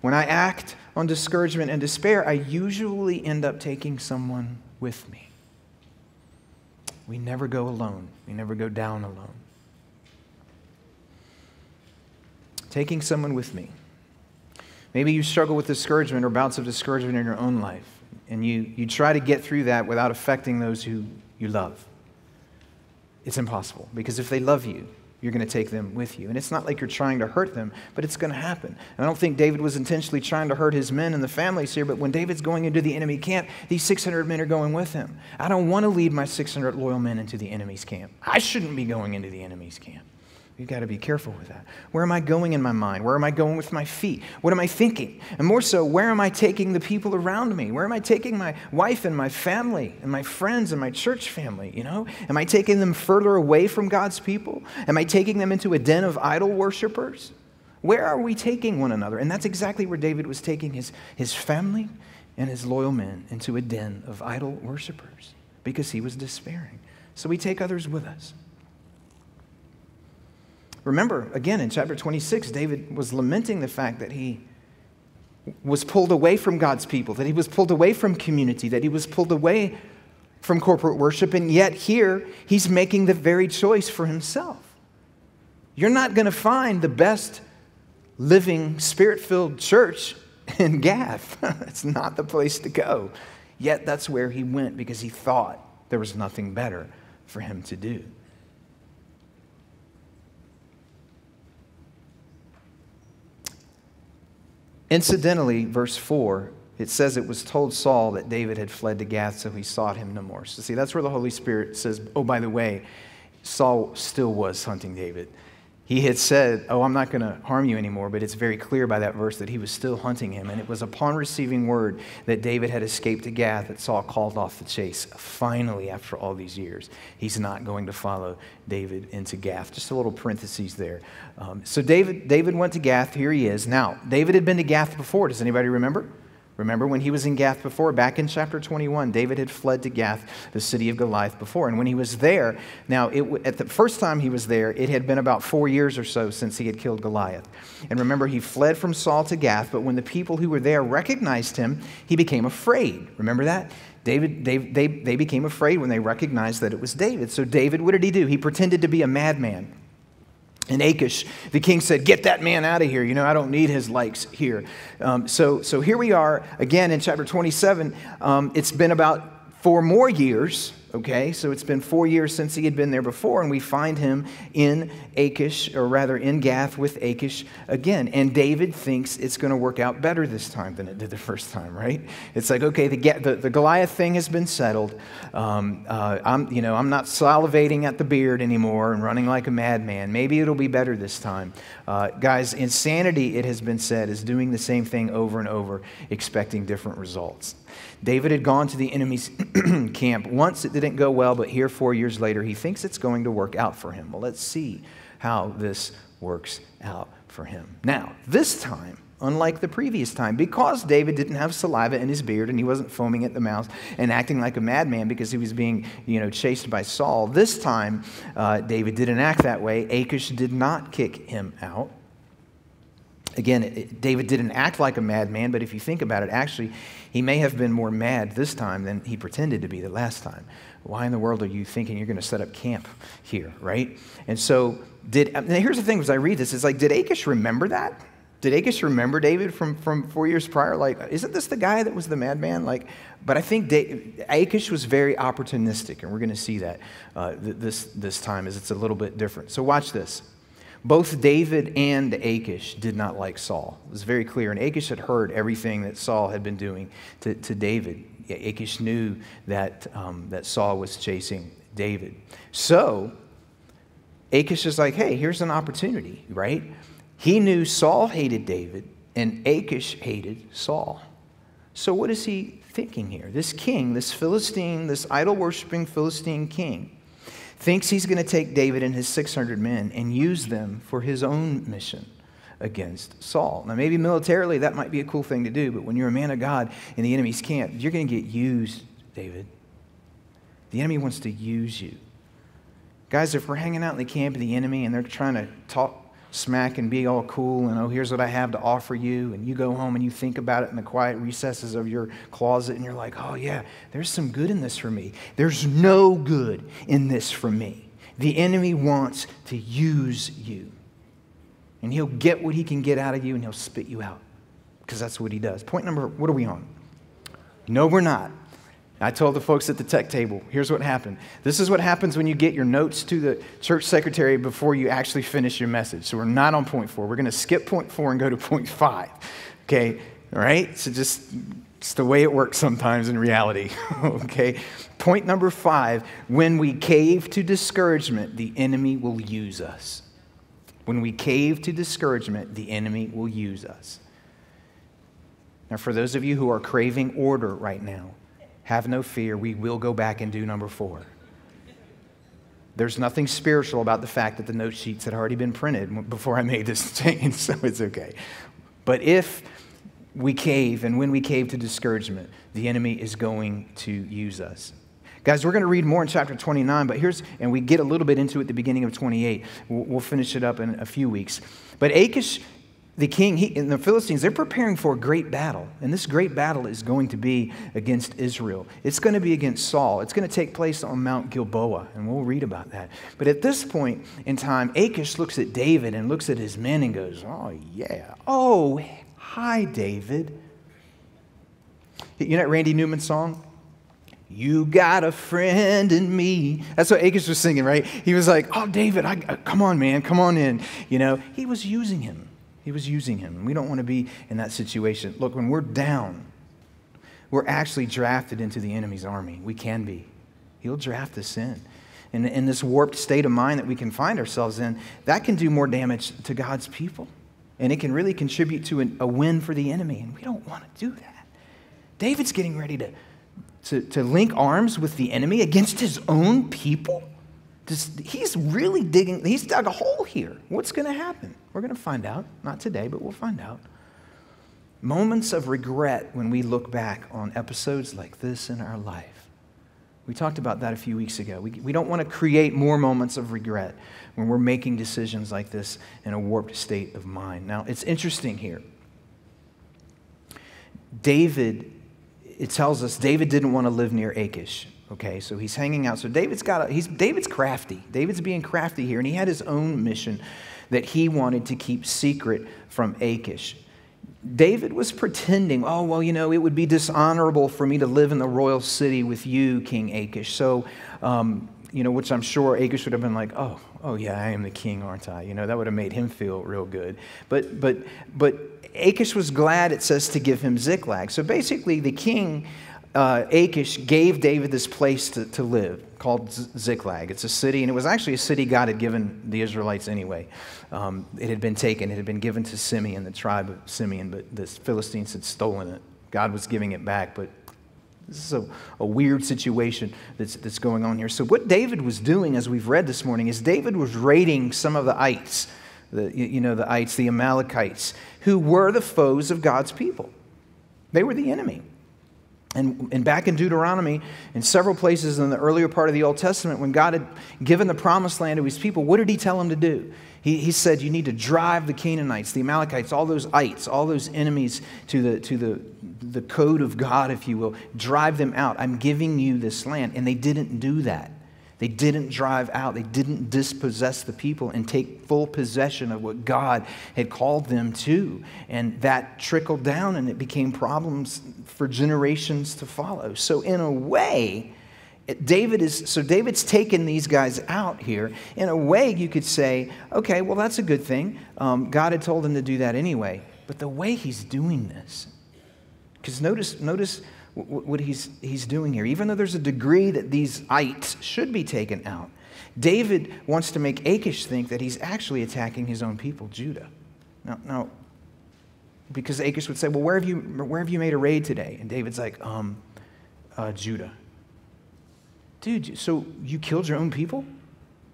when I act on discouragement and despair, I usually end up taking someone with me. We never go alone, we never go down alone. Taking someone with me. Maybe you struggle with discouragement or bouts of discouragement in your own life, and you, you try to get through that without affecting those who you love. It's impossible because if they love you, you're going to take them with you. And it's not like you're trying to hurt them, but it's going to happen. And I don't think David was intentionally trying to hurt his men and the families here, but when David's going into the enemy camp, these 600 men are going with him. I don't want to lead my 600 loyal men into the enemy's camp. I shouldn't be going into the enemy's camp. You've got to be careful with that. Where am I going in my mind? Where am I going with my feet? What am I thinking? And more so, where am I taking the people around me? Where am I taking my wife and my family and my friends and my church family? You know, am I taking them further away from God's people? Am I taking them into a den of idol worshippers? Where are we taking one another? And that's exactly where David was taking his, his family and his loyal men into a den of idol worshippers because he was despairing. So we take others with us. Remember, again, in chapter 26, David was lamenting the fact that he was pulled away from God's people, that he was pulled away from community, that he was pulled away from corporate worship, and yet here he's making the very choice for himself. You're not going to find the best living, spirit filled church in Gath. it's not the place to go. Yet that's where he went because he thought there was nothing better for him to do. Incidentally, verse 4, it says it was told Saul that David had fled to Gath, so he sought him no more. So, see, that's where the Holy Spirit says, oh, by the way, Saul still was hunting David he had said, Oh, I'm not going to harm you anymore, but it's very clear by that verse that he was still hunting him. And it was upon receiving word that David had escaped to Gath that Saul called off the chase. Finally, after all these years, he's not going to follow David into Gath. Just a little parentheses there. Um, so David, David went to Gath. Here he is. Now, David had been to Gath before. Does anybody remember? Remember when he was in Gath before? Back in chapter 21, David had fled to Gath, the city of Goliath, before. And when he was there, now, it, at the first time he was there, it had been about four years or so since he had killed Goliath. And remember, he fled from Saul to Gath, but when the people who were there recognized him, he became afraid. Remember that? David, they, they, they became afraid when they recognized that it was David. So, David, what did he do? He pretended to be a madman. And Achish, the king said, Get that man out of here. You know, I don't need his likes here. Um, so, so here we are again in chapter 27. Um, it's been about four more years Okay, so it's been four years since he had been there before, and we find him in Achish, or rather in Gath with Achish again. And David thinks it's going to work out better this time than it did the first time, right? It's like, okay, the, the, the Goliath thing has been settled. Um, uh, I'm, you know, I'm not salivating at the beard anymore and running like a madman. Maybe it'll be better this time. Uh, guys, insanity, it has been said, is doing the same thing over and over, expecting different results. David had gone to the enemy's camp. Once it didn't go well, but here, four years later, he thinks it's going to work out for him. Well, let's see how this works out for him. Now, this time, unlike the previous time, because David didn't have saliva in his beard and he wasn't foaming at the mouth and acting like a madman because he was being, you know, chased by Saul. This time, uh, David didn't act that way. Achish did not kick him out. Again, David didn't act like a madman, but if you think about it, actually, he may have been more mad this time than he pretended to be the last time. Why in the world are you thinking you're going to set up camp here, right? And so, did here's the thing as I read this, is like, did Achish remember that? Did Achish remember David from, from four years prior? Like, isn't this the guy that was the madman? Like, but I think Achish was very opportunistic, and we're going to see that uh, this, this time as it's a little bit different. So watch this. Both David and Achish did not like Saul. It was very clear. And Achish had heard everything that Saul had been doing to, to David. Achish knew that, um, that Saul was chasing David. So Achish is like, hey, here's an opportunity, right? He knew Saul hated David and Achish hated Saul. So what is he thinking here? This king, this Philistine, this idol worshiping Philistine king, thinks he's going to take David and his 600 men and use them for his own mission against Saul. Now, maybe militarily that might be a cool thing to do, but when you're a man of God in the enemy's camp, you're going to get used, David. The enemy wants to use you. Guys, if we're hanging out in the camp of the enemy and they're trying to talk smack and be all cool and, oh, here's what I have to offer you. And you go home and you think about it in the quiet recesses of your closet and you're like, oh, yeah, there's some good in this for me. There's no good in this for me. The enemy wants to use you. And he'll get what he can get out of you and he'll spit you out because that's what he does. Point number, what are we on? No, we're not. I told the folks at the tech table, here's what happened. This is what happens when you get your notes to the church secretary before you actually finish your message. So we're not on point four. We're going to skip point four and go to point five. Okay? All right? So just it's the way it works sometimes in reality. okay? Point number five when we cave to discouragement, the enemy will use us. When we cave to discouragement, the enemy will use us. Now, for those of you who are craving order right now, have no fear, we will go back and do number four. There's nothing spiritual about the fact that the note sheets had already been printed before I made this change, so it's okay. But if we cave, and when we cave to discouragement, the enemy is going to use us. Guys, we're going to read more in chapter 29, but here's, and we get a little bit into it at the beginning of 28. We'll, finish it up in a few weeks. But Achish the king he, and the Philistines, they're preparing for a great battle. And this great battle is going to be against Israel. It's going to be against Saul. It's going to take place on Mount Gilboa, and we'll read about that. But at this point in time, Achish looks at David and looks at his men and goes, Oh, yeah. Oh, hi, David. You know that Randy Newman song? You got a friend in me. That's what Achish was singing, right? He was like, Oh, David, I, uh, come on, man, come on in. You know, he was using him. He was using him. We don't want to be in that situation. Look, when we're down, we're actually drafted into the enemy's army. We can be. He'll draft us in. And in this warped state of mind that we can find ourselves in, that can do more damage to God's people. And it can really contribute to an, a win for the enemy. And we don't want to do that. David's getting ready to, to, to link arms with the enemy against his own people. He's really digging, he's dug a hole here. What's going to happen? We're going to find out. Not today, but we'll find out. Moments of regret when we look back on episodes like this in our life. We talked about that a few weeks ago. We, we don't want to create more moments of regret when we're making decisions like this in a warped state of mind. Now, it's interesting here. David, it tells us David didn't want to live near Achish. Okay, so he's hanging out. So David's got a, he's David's crafty. David's being crafty here, and he had his own mission that he wanted to keep secret from Achish. David was pretending, oh, well, you know, it would be dishonorable for me to live in the royal city with you, King Achish. So, um, you know, which I'm sure Achish would have been like, oh, oh yeah, I am the king, aren't I? You know, that would have made him feel real good. But, but, but Achish was glad, it says, to give him Ziklag. So basically, the king, uh, Achish, gave David this place to, to live called Ziklag. It's a city, and it was actually a city God had given the Israelites anyway. Um, it had been taken, it had been given to Simeon, the tribe of Simeon, but the Philistines had stolen it. God was giving it back, but this is a, a weird situation that's, that's going on here. So, what David was doing, as we've read this morning, is David was raiding some of the ites, the, you know, the ites, the Amalekites, who were the foes of God's people. They were the enemy. And, and back in Deuteronomy, in several places in the earlier part of the Old Testament, when God had given the promised land to his people, what did he tell them to do? He, he said, You need to drive the Canaanites, the Amalekites, all those ites, all those enemies to the, to the, the code of God, if you will. Drive them out. I'm giving you this land. And they didn't do that. They didn't drive out, they didn't dispossess the people and take full possession of what God had called them to. And that trickled down and it became problems for generations to follow. So, in a way, David is so David's taken these guys out here. In a way, you could say, okay, well, that's a good thing. Um, God had told him to do that anyway. But the way he's doing this, because notice, notice what he's, he's doing here. Even though there's a degree that these ites should be taken out, David wants to make Achish think that he's actually attacking his own people, Judah. Now, now because Achish would say, Well, where have you, where have you made a raid today? And David's like, um, uh, Judah. Dude, so you killed your own people?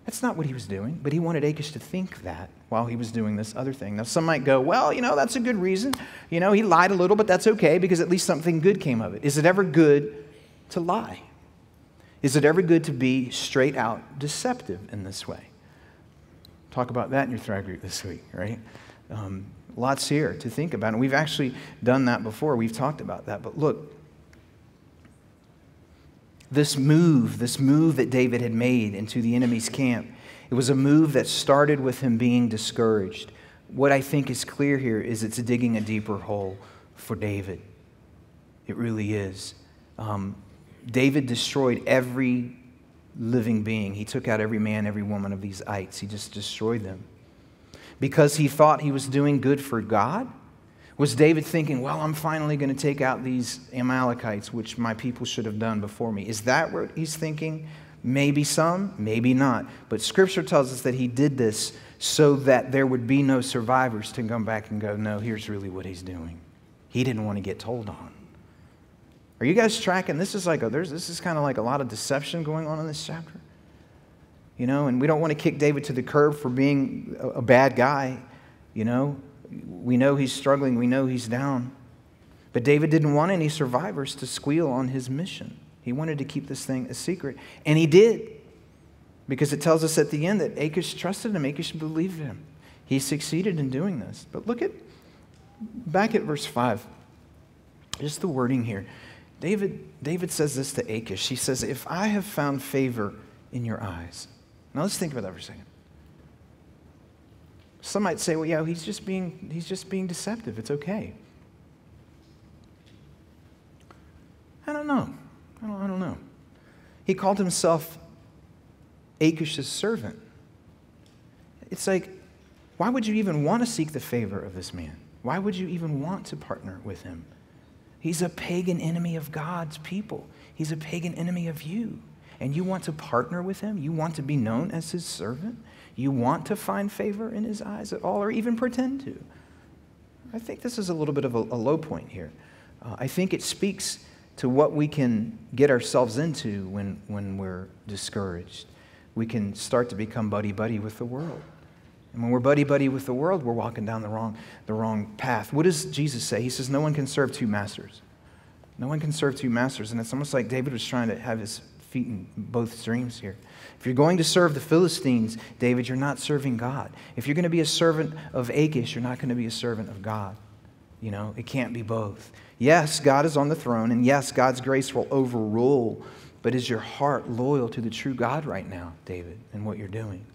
That's not what he was doing, but he wanted Achish to think that while he was doing this other thing. Now, some might go, well, you know, that's a good reason. You know, he lied a little, but that's okay because at least something good came of it. Is it ever good to lie? Is it ever good to be straight out deceptive in this way? Talk about that in your Thrive group this week, right? Um, lots here to think about. And we've actually done that before. We've talked about that. But look, this move, this move that David had made into the enemy's camp, it was a move that started with him being discouraged. What I think is clear here is it's digging a deeper hole for David. It really is. Um, David destroyed every living being. He took out every man, every woman of these ites. He just destroyed them. Because he thought he was doing good for God? Was David thinking, well, I'm finally going to take out these Amalekites, which my people should have done before me? Is that what he's thinking? Maybe some, maybe not. But scripture tells us that he did this so that there would be no survivors to come back and go, no, here's really what he's doing. He didn't want to get told on. Are you guys tracking? This is like a, there's, this is kind of like a lot of deception going on in this chapter. You know, and we don't want to kick David to the curb for being a, a bad guy, you know. We know he's struggling, we know he's down. But David didn't want any survivors to squeal on his mission. He wanted to keep this thing a secret. And he did. Because it tells us at the end that Achish trusted him, Achish believed him. He succeeded in doing this. But look at back at verse 5. Just the wording here. David, David says this to Achish. He says, If I have found favor in your eyes. Now let's think about that for a second. Some might say, well, yeah, he's just being, he's just being deceptive. It's okay. I don't know. I don't, I don't know. He called himself Achish's servant. It's like, why would you even want to seek the favor of this man? Why would you even want to partner with him? He's a pagan enemy of God's people. He's a pagan enemy of you. And you want to partner with him? You want to be known as his servant? You want to find favor in his eyes at all, or even pretend to. I think this is a little bit of a, a low point here. Uh, I think it speaks to what we can get ourselves into when, when we're discouraged. We can start to become buddy buddy with the world. And when we're buddy buddy with the world, we're walking down the wrong, the wrong path. What does Jesus say? He says, No one can serve two masters. No one can serve two masters. And it's almost like David was trying to have his feet in both streams here. If you're going to serve the Philistines, David, you're not serving God. If you're going to be a servant of Achish, you're not going to be a servant of God. You know, it can't be both. Yes, God is on the throne, and yes, God's grace will overrule, but is your heart loyal to the true God right now, David, and what you're doing?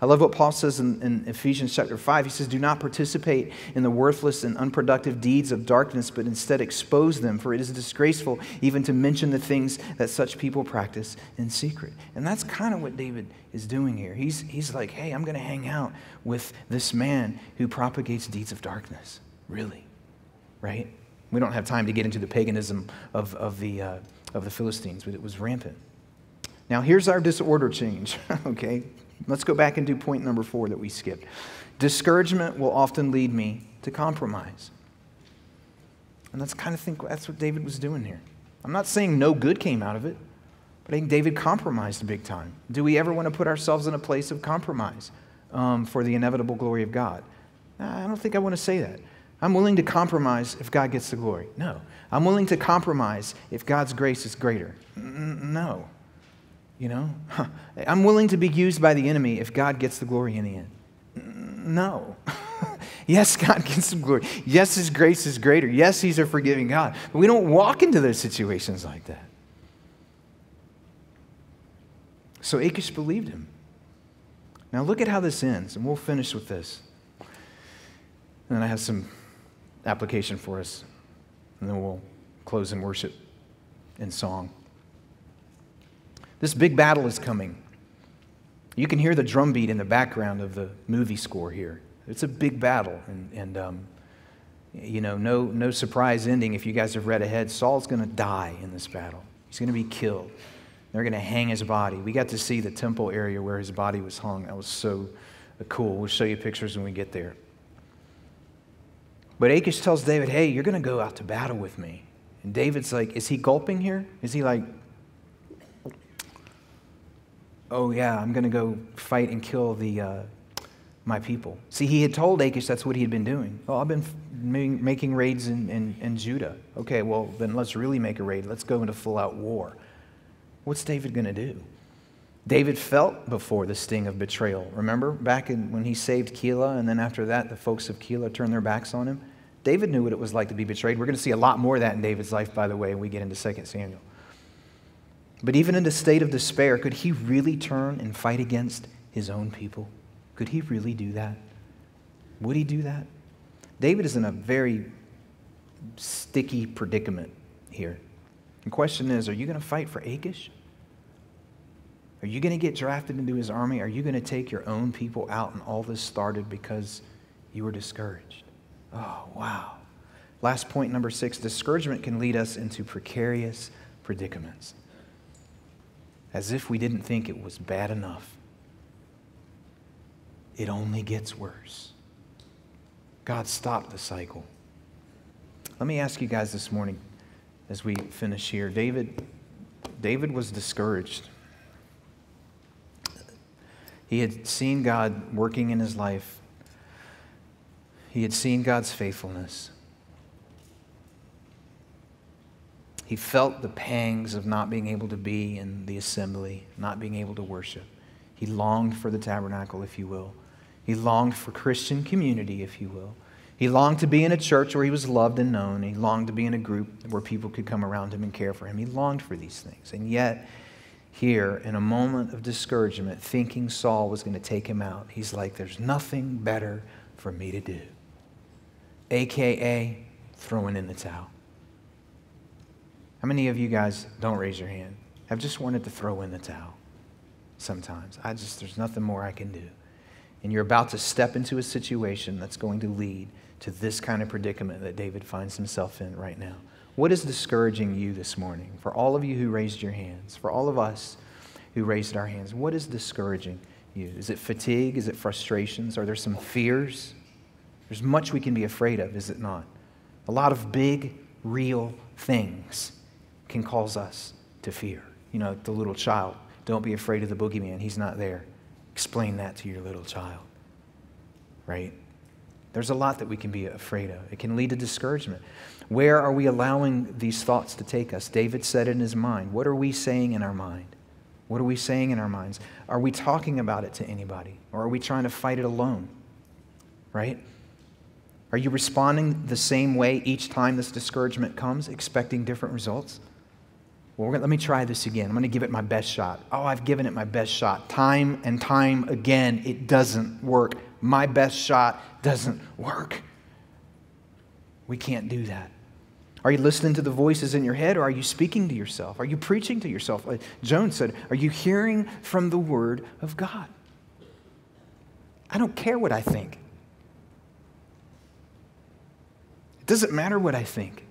I love what Paul says in, in, Ephesians chapter 5. He says, Do not participate in the worthless and unproductive deeds of darkness, but instead expose them, for it is disgraceful even to mention the things that such people practice in secret. And that's kind of what David is doing here. He's, he's like, Hey, I'm going to hang out with this man who propagates deeds of darkness. Really? Right? We don't have time to get into the paganism of, of, the, uh, of the Philistines, but it was rampant. Now, here's our disorder change, okay? Let's go back and do point number four that we skipped. Discouragement will often lead me to compromise. And that's kind of think that's what David was doing here. I'm not saying no good came out of it, but I think David compromised big time. Do we ever want to put ourselves in a place of compromise um, for the inevitable glory of God? I don't think I want to say that. I'm willing to compromise if God gets the glory. No. I'm willing to compromise if God's grace is greater. No. You know, I'm willing to be used by the enemy if God gets the glory in the end. No. yes, God gets some glory. Yes, His grace is greater. Yes, He's a forgiving God. But we don't walk into those situations like that. So Achish believed him. Now look at how this ends, and we'll finish with this. And I have some application for us, and then we'll close in worship and song. This big battle is coming. You can hear the drum beat in the background of the movie score here. It's a big battle, and, and um, you know, no, no surprise ending if you guys have read ahead. Saul's going to die in this battle. He's going to be killed. They're going to hang his body. We got to see the temple area where his body was hung. That was so cool. We'll show you pictures when we get there. But Achish tells David, hey, you're going to go out to battle with me. And David's like, is he gulping here? Is he like, oh, yeah, I'm going to go fight and kill the, uh, my people. See, he had told Achish that's what he had been doing. Oh, I've been making raids in, in, in Judah. Okay, well, then let's really make a raid. Let's go into full out war. What's David going to do? David felt before the sting of betrayal. Remember back in, when he saved Keilah, and then after that, the folks of Keilah turned their backs on him? David knew what it was like to be betrayed. We're going to see a lot more of that in David's life, by the way, when we get into 2 Samuel. But even in the state of despair, could he really turn and fight against his own people? Could he really do that? Would he do that? David is in a very sticky predicament here. The question is are you going to fight for Achish? Are you going to get drafted into his army? Are you going to take your own people out? And all this started because you were discouraged. Oh, wow. Last point, number six discouragement can lead us into precarious predicaments as if we didn't think it was bad enough. It only gets worse. God stopped the cycle. Let me ask you guys this morning as we finish here. David, David was discouraged. He had seen God working in his life. He had seen God's faithfulness. He felt the pangs of not being able to be in the assembly, not being able to worship. He longed for the tabernacle, if you will. He longed for Christian community, if you will. He longed to be in a church where he was loved and known. He longed to be in a group where people could come around him and care for him. He longed for these things. And yet, here, in a moment of discouragement, thinking Saul was going to take him out, he's like, There's nothing better for me to do. AKA throwing in the towel. How many of you guys don't raise your hand? Have just wanted to throw in the towel sometimes. I just, there's nothing more I can do. And you're about to step into a situation that's going to lead to this kind of predicament that David finds himself in right now. What is discouraging you this morning? For all of you who raised your hands, for all of us who raised our hands, what is discouraging you? Is it fatigue? Is it frustrations? Are there some fears? There's much we can be afraid of, is it not? A lot of big, real things can cause us to fear. You know, the little child, don't be afraid of the boogeyman, he's not there. Explain that to your little child, right? There's a lot that we can be afraid of. It can lead to discouragement. Where are we allowing these thoughts to take us? David said in his mind. What are we saying in our mind? What are we saying in our minds? Are we talking about it to anybody? Or are we trying to fight it alone? Right? Are you responding the same way each time this discouragement comes, expecting different results? well, let me try this again. I'm going to give it my best shot. Oh, I've given it my best shot. Time and time again, it doesn't work. My best shot doesn't work. We can't do that. Are you listening to the voices in your head or are you speaking to yourself? Are you preaching to yourself? Like Joan said, are you hearing from the Word of God? I don't care what I think. It doesn't matter what I think.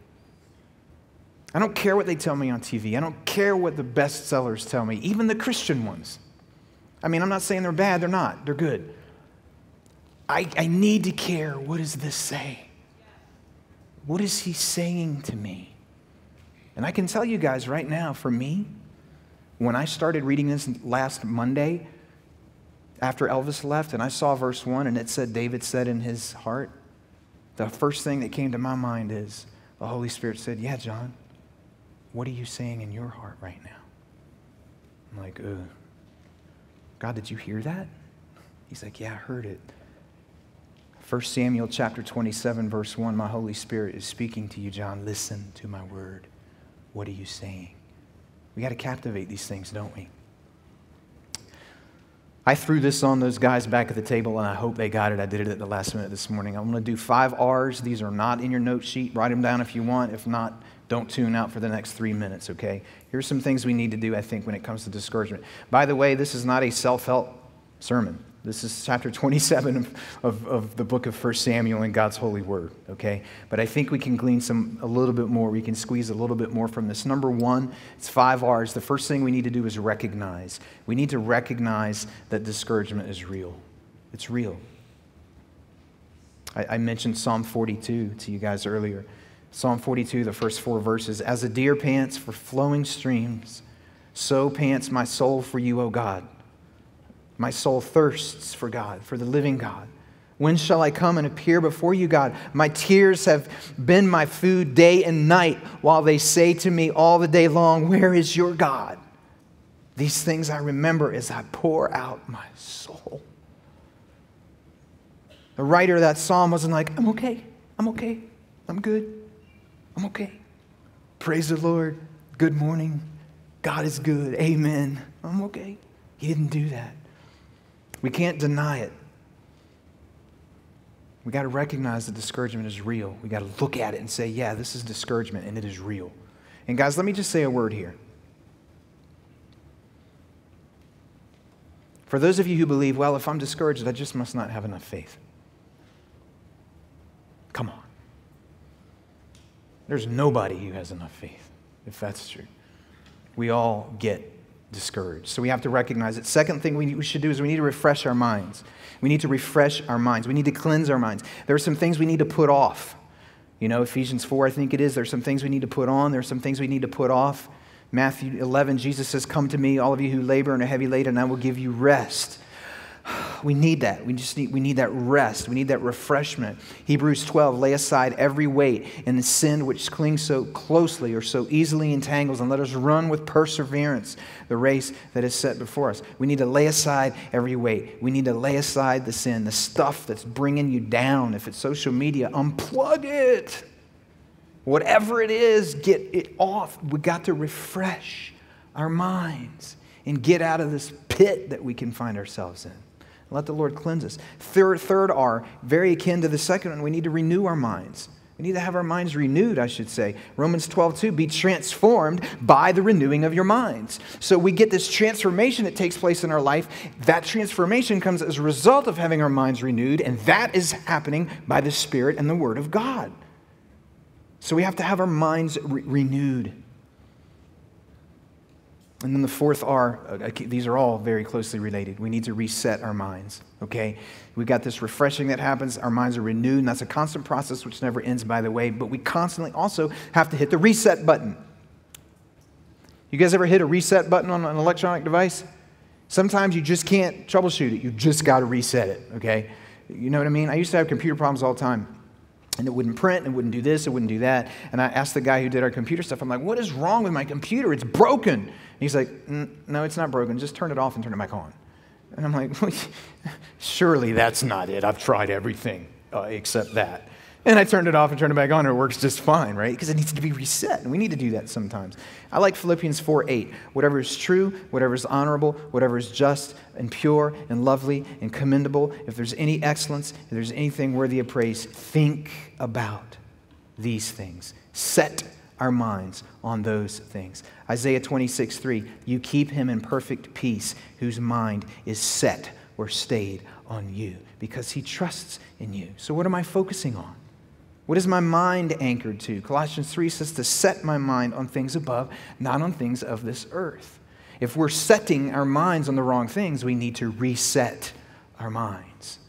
I don't care what they tell me on TV. I don't care what the bestsellers tell me, even the Christian ones. I mean, I'm not saying they're bad, they're not, they're good. I, I need to care what does this say? What is he saying to me? And I can tell you guys right now, for me, when I started reading this last Monday, after Elvis left, and I saw verse 1 and it said, David said in his heart, the first thing that came to my mind is the Holy Spirit said, Yeah, John, what are you saying in your heart right now? I'm like, Ugh. God, did you hear that? He's like, Yeah, I heard it. 1 Samuel chapter 27, verse 1 My Holy Spirit is speaking to you, John. Listen to my word. What are you saying? We got to captivate these things, don't we? I threw this on those guys back at the table, and I hope they got it. I did it at the last minute this morning. I'm going to do five R's. These are not in your note sheet. Write them down if you want. If not, don't tune out for the next three minutes, okay? Here's some things we need to do, I think, when it comes to discouragement. By the way, this is not a self help sermon. This is chapter 27 of, of, of, the book of 1 Samuel in God's holy word, okay? But I think we can glean some a little bit more. We can squeeze a little bit more from this. Number one, it's five R's. The first thing we need to do is recognize. We need to recognize that discouragement is real. It's real. I, I mentioned Psalm 42 to you guys earlier. Psalm 42, the first four verses As a deer pants for flowing streams, so pants my soul for you, O God. My soul thirsts for God, for the living God. When shall I come and appear before you, God? My tears have been my food day and night, while they say to me all the day long, Where is your God? These things I remember as I pour out my soul. The writer of that psalm wasn't like, I'm okay, I'm okay, I'm good. I'm okay. Praise the Lord. Good morning. God is good. Amen. I'm okay. He didn't do that. We can't deny it. We got to recognize that discouragement is real. We got to look at it and say, yeah, this is discouragement and it is real. And guys, let me just say a word here. For those of you who believe, well, if I'm discouraged, I just must not have enough faith. Come on. There's nobody who has enough faith, if that's true. We all get discouraged. So we have to recognize it. Second thing we should do is we need to refresh our minds. We need to refresh our minds. We need to cleanse our minds. There are some things we need to put off. You know, Ephesians 4, I think it is. There's some things we need to put on, there's some things we need to put off. Matthew 11, Jesus says, Come to me, all of you who labor and are heavy laden, and I will give you rest. We need that. We just need, we need that rest. We need that refreshment. Hebrews 12, lay aside every weight and the sin which clings so closely or so easily entangles, and let us run with perseverance the race that is set before us. We need to lay aside every weight. We need to lay aside the sin, the stuff that's bringing you down. If it's social media, unplug it. Whatever it is, get it off. We got to refresh our minds and get out of this pit that we can find ourselves in. Let the Lord cleanse us. Third, third R, very akin to the second one, we need to renew our minds. We need to have our minds renewed, I should say. Romans 12, 2, be transformed by the renewing of your minds. So we get this transformation that takes place in our life. That transformation comes as a result of having our minds renewed, and that is happening by the Spirit and the Word of God. So we have to have our minds re- renewed. And then the fourth R, uh, these are all very closely related. We need to reset our minds, okay? We've got this refreshing that happens, our minds are renewed, and that's a constant process which never ends, by the way, but we constantly also have to hit the reset button. You guys ever hit a reset button on an electronic device? Sometimes you just can't troubleshoot it, you just got to reset it, okay? You know what I mean? I used to have computer problems all the time and it wouldn't print, and it wouldn't do this, it wouldn't do that. And I asked the guy who did our computer stuff, I'm like, what is wrong with my computer? It's broken. And he's like, no, it's not broken. Just turn it off and turn it back on. And I'm like, surely that's not it. I've tried everything uh, except that. And I turned it off and turned it back on, and it works just fine, right? Because it needs to be reset, and we need to do that sometimes. I like Philippians 4 8. Whatever is true, whatever is honorable, whatever is just and pure and lovely and commendable, if there's any excellence, if there's anything worthy of praise, think about these things. Set our minds on those things. Isaiah 26 3. You keep him in perfect peace, whose mind is set or stayed on you, because he trusts in you. So, what am I focusing on? What is my mind anchored to? Colossians 3 says to set my mind on things above, not on things of this earth. If we're setting our minds on the wrong things, we need to reset our minds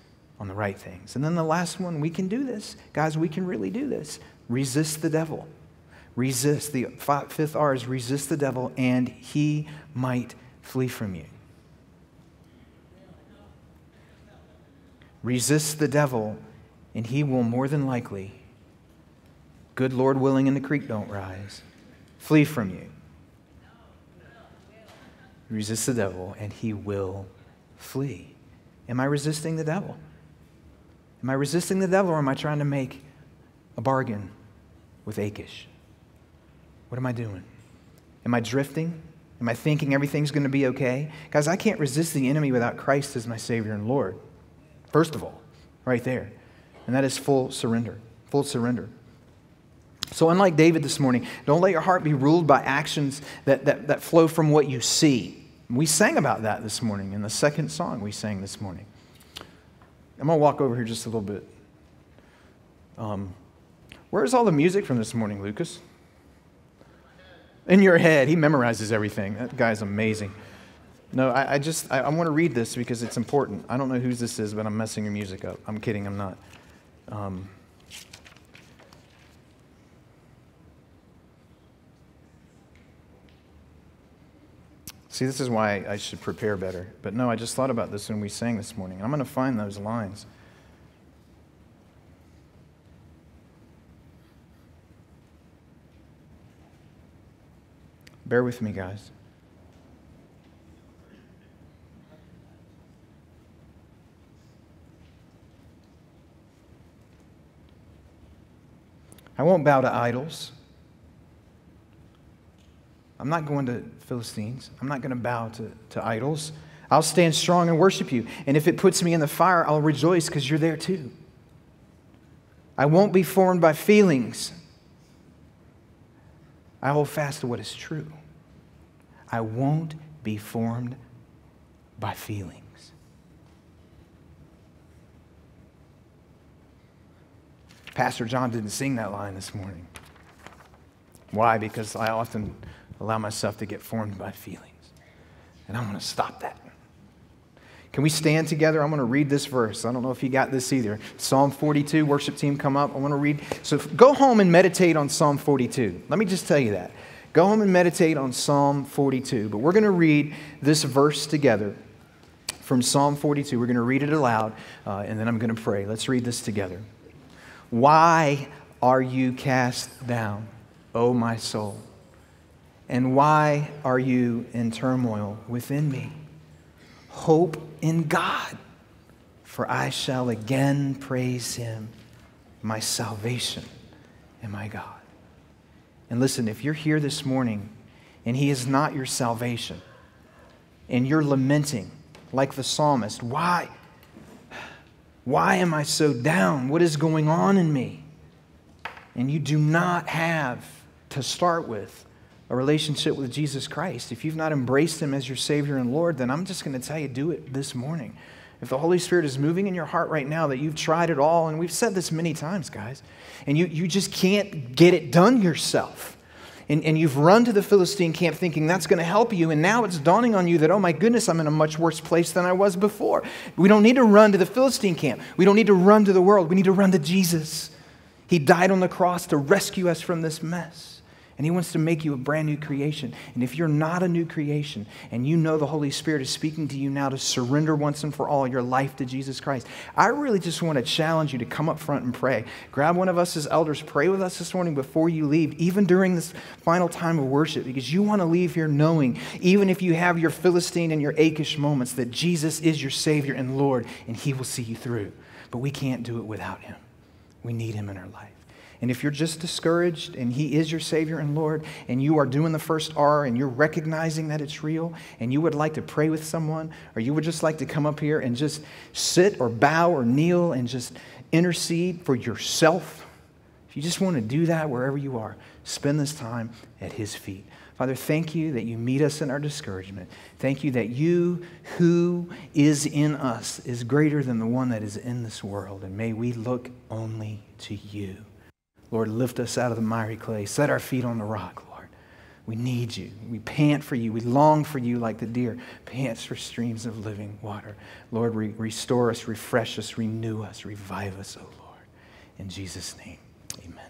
on the right things. And then the last one, we can do this. Guys, we can really do this. Resist the devil. Resist. The fifth R is resist the devil, and he might flee from you. Resist the devil, and he will more than likely good Lord willing, and the creek don't rise, flee from you. Resist the devil, and he will flee. Am I resisting the devil? Am I resisting the devil, or am I trying to make a bargain with Achish? What am I doing? Am I drifting? Am I thinking everything's going to be okay? Guys, I can't resist the enemy without Christ as my Savior and Lord. First of all, right there. And that is full surrender. Full surrender. So, unlike David this morning, don't let your heart be ruled by actions that, that, that flow from what you see. We sang about that this morning in the second song we sang this morning. I'm going to walk over here just a little bit. Um, where's all the music from this morning, Lucas? In your head. He memorizes everything. That guy's amazing. No, I, I just, I, I want to read this because it's important. I don't know whose this is, but I'm messing your music up. I'm kidding, I'm not. Um, See, this is why I should prepare better. But no, I just thought about this when we sang this morning. I'm going to find those lines. Bear with me, guys. I won't bow to idols. I'm not going to Philistines. I'm not going to bow to, to idols. I'll stand strong and worship you. And if it puts me in the fire, I'll rejoice because you're there too. I won't be formed by feelings. I hold fast to what is true. I won't be formed by feelings. Pastor John didn't sing that line this morning. Why? Because I often allow myself to get formed by feelings. And I want to stop that. Can we stand together? I'm going to read this verse. I don't know if you got this either. Psalm 42, worship team, come up. I want to read. So go home and meditate on Psalm 42. Let me just tell you that. Go home and meditate on Psalm 42. But we're going to read this verse together from Psalm 42. We're going to read it aloud, uh, and then I'm going to pray. Let's read this together. Why are you cast down, O my soul? And why are you in turmoil within me? Hope in God, for I shall again praise him, my salvation and my God. And listen, if you're here this morning and he is not your salvation, and you're lamenting like the psalmist, why? Why am I so down? What is going on in me? And you do not have, to start with, a relationship with Jesus Christ, if you've not embraced Him as your Savior and Lord, then I'm just going to tell you do it this morning. If the Holy Spirit is moving in your heart right now, that you've tried it all, and we've said this many times, guys, and you, you just can't get it done yourself. And, and you've run to the Philistine camp thinking that's going to help you, and now it's dawning on you that, oh my goodness, I'm in a much worse place than I was before. We don't need to run to the Philistine camp. We don't need to run to the world. We need to run to Jesus. He died on the cross to rescue us from this mess. And He wants to make you a brand new creation. And if you're not a new creation and you know the Holy Spirit is speaking to you now to surrender once and for all your life to Jesus Christ, I really just want to challenge you to come up front and pray. Grab one of us as elders, pray with us this morning before you leave, even during this final time of worship, because you want to leave here knowing, even if you have your Philistine and your Achish moments, that Jesus is your Savior and Lord and He will see you through. But we can't do it without Him. We need him in our life. And if you're just discouraged and He is your Savior and Lord, and you are doing the first R and you're recognizing that it's real, and you would like to pray with someone, or you would just like to come up here and just sit or bow or kneel and just intercede for yourself, if you just want to do that wherever you are, spend this time at His feet. Father, thank you that you meet us in our discouragement. Thank you that you who is in us is greater than the one that is in this world. And may we look only to you. Lord, lift us out of the miry clay. Set our feet on the rock, Lord. We need you. We pant for you. We long for you like the deer pants for streams of living water. Lord, re- restore us, refresh us, renew us, revive us, O oh Lord. In Jesus' name, amen.